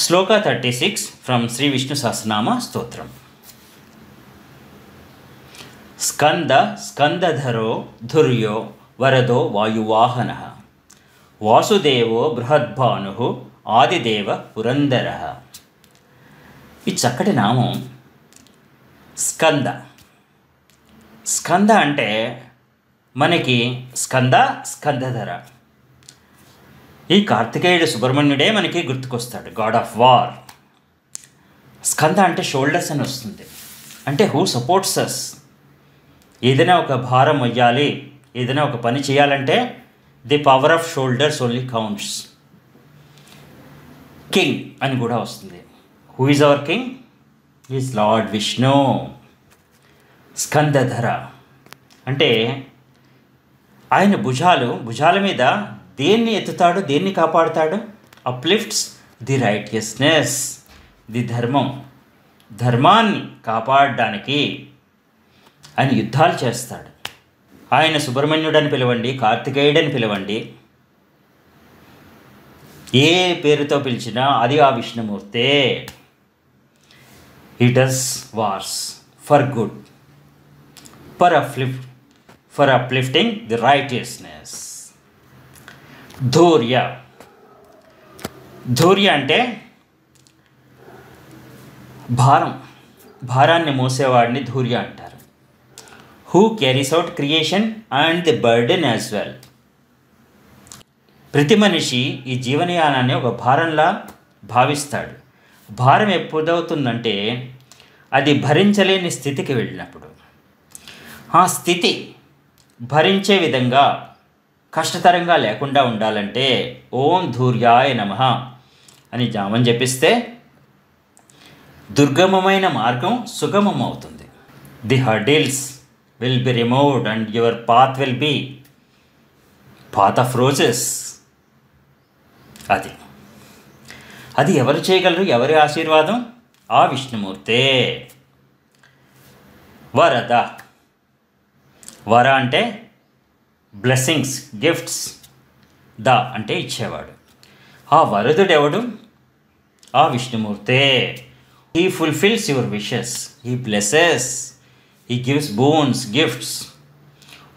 Shloka thirty six from Shri Vishnu Sahasranama Stotram. Skanda స్కందధరో ధుర్యో వరదో వాయువాహన. వాసుదేవో బృహద్భాను ఆదిదేవ Purandara. ఈ చక్కటి నామం స్కంద. స్కంద అంటే మనకి స్కంద స్కందధర. ఈ కార్తికేయుడు సుబ్రహ్మణ్యుడే మనకి గుర్తుకొస్తాడు. గాడ్ ఆఫ్ వార్ స్కంద అంటే షోల్డర్స్ అని వస్తుంది. అంటే హూ సపోర్ట్స్ అస్ ఏదైనా ఒక భారం వెయ్యాలి ఏదైనా ఒక పని చేయాలంటే the power of shoulders only counts king అని కూడా వస్తుంది. Who is our king is lord Vishnu Skandadhara అంటే ఆయన భుజాలు భుజాల మీద దేన్ని ఎత్తుతాడు దేన్ని కాపాడుతాడు? అప్లిఫ్ట్స్ ది రైటియస్నెస్ ది ధర్మం. ధర్మాన్ని కాపాడడానికి ఆయన యుద్ధాలు చేస్తాడు. ఆయన సుబ్రహ్మణ్యుడని పిలవండి కార్తికేయుడని పిలవండి. ఏ పేరుతో పిలిచినా అది ఆ విష్ణుమూర్తే. He does wars for good for uplift for uplifting the righteousness ధూర్య. ధూర్య అంటే భారం. భారాన్ని మోసేవాడిని ధూర్య అంటారు. Who carries out creation and the burden as well ప్రతి మనిషి ఈ జీవనయానాన్ని ఒక భారంలా భావిస్తాడు. భారం ఎప్పుడవుతుందంటే అది భరించలేని స్థితికి వెళ్ళినప్పుడు. ఆ స్థితి భరించే విధంగా కష్టతరంగా లేకుండా ఉండాలంటే ఓం ధూర్యాయ నమ అని జామం జపిస్తే దుర్గమమైన మార్గం సుగమం అవుతుంది the hurdles will be removed and your path will be path of roses. అది. అది ఎవరు చేయగలరు? ఎవరి ఆశీర్వాదం? ఆ విష్ణుమూర్తే. వరద. వర అంటే బ్లెస్సింగ్స్ గిఫ్ట్స్ ద అంటే ఇచ్చేవాడు. ఆ వరదుడెవడు? ఆ విష్ణుమూర్తే. He fulfils your wishes he blesses he gives boons gifts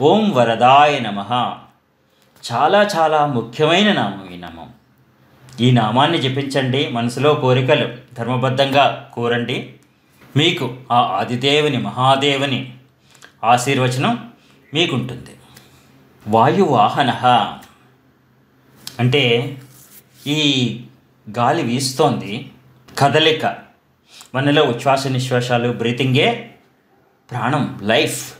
ఓం వరదాయ నమ. చాలా చాలా ముఖ్యమైన నామం ఈ నామం. ఈ నామాన్ని జపించండి మనసులో కోరికలు. ధర్మబద్ధంగా కోరండి. మీకు ఆ ఆదిదేవుని మహాదేవుని ఆశీర్వచనం మీకుంటుంది. వాయువాహన అంటే ఈ గాలి వీస్తోంది కదలిక. మనలో ఉచ్ఛ్వాస నిశ్వాసాలు బ్రీతింగే ప్రాణం లైఫ్.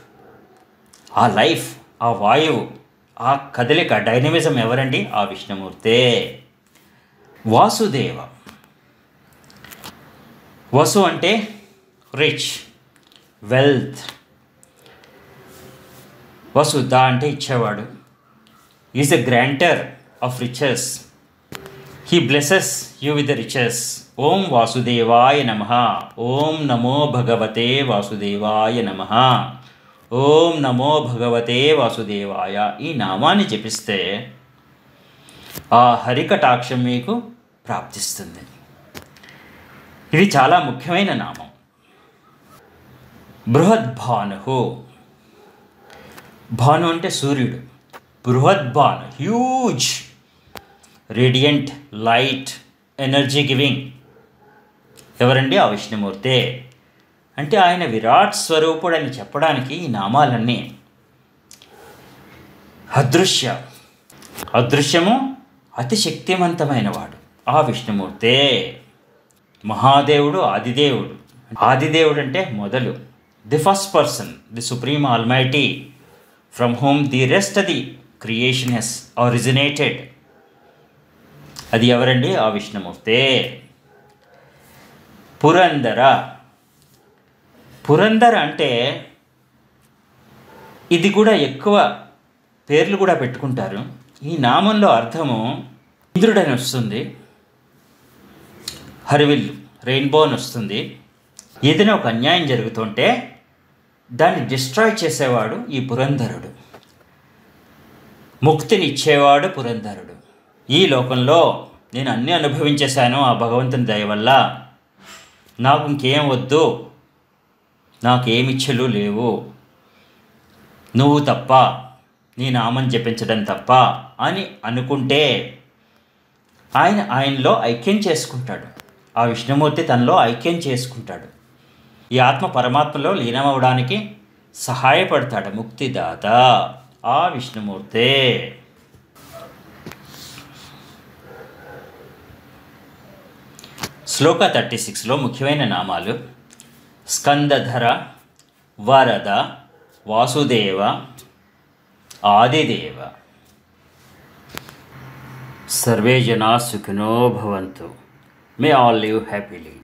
ఆ లైఫ్ ఆ వాయువు ఆ కదలిక డైనమిజం ఎవరండి? ఆ విష్ణుమూర్తే. వాసుదేవ. వసు అంటే రిచ్ వెల్త్. వసుధ అంటే ఇచ్చేవాడు. Is a granter of riches he blesses you with riches ఓం వాసుదేవాయ నమ. ఓం నమో భగవతే వాసుదేవాయ నమ. ఓం నమో భగవతే వాసుదేవాయ ఈ నామాన్ని జపిస్తే ఆ హరికటాక్షం మీకు ప్రాప్తిస్తుంది. ఇది చాలా ముఖ్యమైన నామం. బృహద్భాను. భాను అంటే సూర్యుడు. బృహద్భాను huge radiant light energy giving ఎవరండి? ఆ విష్ణుమూర్తే. అంటే ఆయన విరాట్ స్వరూపుడు అని చెప్పడానికి ఈ నామాలన్నీ. అదృశ్య. అదృశ్యము అతి శక్తివంతమైన వాడు ఆ విష్ణుమూర్తే. మహాదేవుడు ఆదిదేవుడు. ఆదిదేవుడు అంటే మొదలు. The first person the supreme almighty. From whom the rest the creation he's originated అది ఎవరండి? ఆ విష్ణుమూర్తే. పురందర పురందర అంటే ఇది కూడా ఎక్కువ పేర్లు కూడా పెట్టుకుంటారు. ఈ నామంలో అర్థము ఇంద్రుడని వస్తుంది. హరివిల్లు రెయిన్బో అని వస్తుంది. ఏదైనా ఒక అన్యాయం జరుగుతుంటే దాన్ని డిస్ట్రాయ్ చేసేవాడు ఈ పురంధరుడు. ముక్తిని ఇచ్చేవాడు పురంధరుడు. ఈ లోకంలో నేను అన్నీ అనుభవించేశాను ఆ భగవంతుని దయ వల్ల. నాకు ఇంకేం వద్దు. నాకేమిచ్చలు లేవు. నువ్వు తప్ప నీ నామం జపించడం తప్ప అని అనుకుంటే ఆయన ఆయనలో ఐక్యం చేసుకుంటాడు. ఆ విష్ణుమూర్తి తనలో ఐక్యం చేసుకుంటాడు. ఈ ఆత్మ పరమాత్మలో లీనమవడానికి సహాయపడతాడు. ముక్తిదాత. ఆ విష్ణుమూర్తే. శ్లోక థర్టీ సిక్స్లో ముఖ్యమైన నామాలు స్కందధర వరద వాసుదేవ ఆదిదేవ. సర్వే జనా సుఖినో భవంతు. May all live happily.